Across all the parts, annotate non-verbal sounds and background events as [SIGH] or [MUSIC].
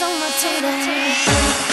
summer today.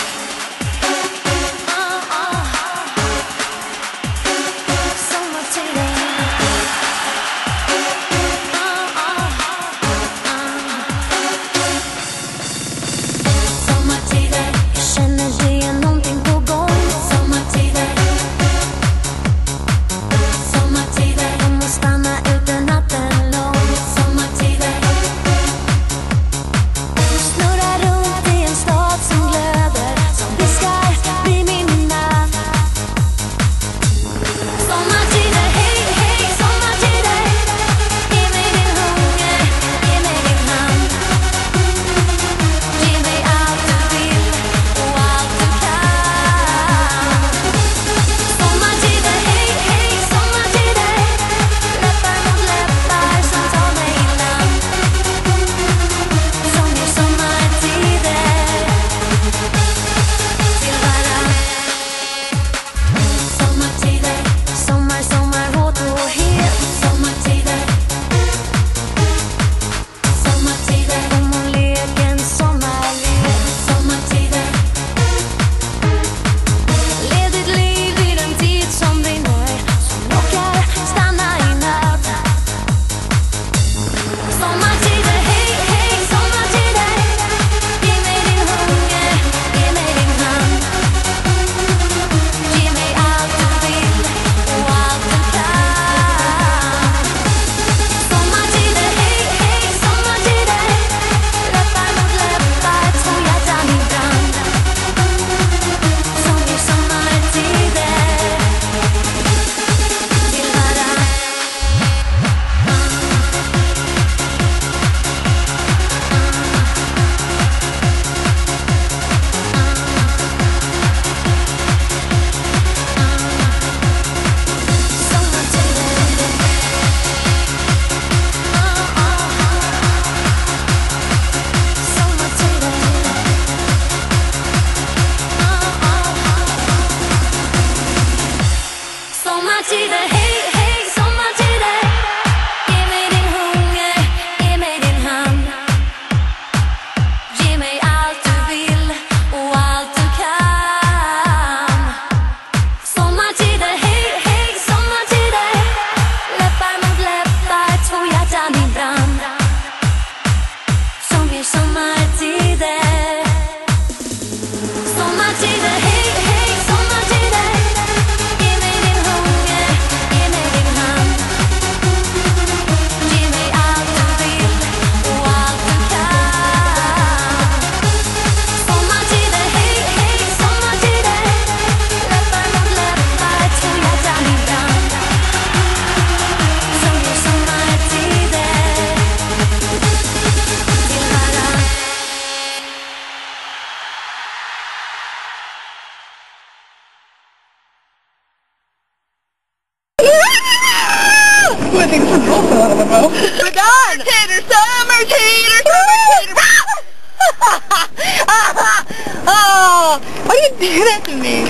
Jag tänkte så bra för alla med We're done! Tater, sommartider, summer tater! [LAUGHS] oh, why do you do that to me?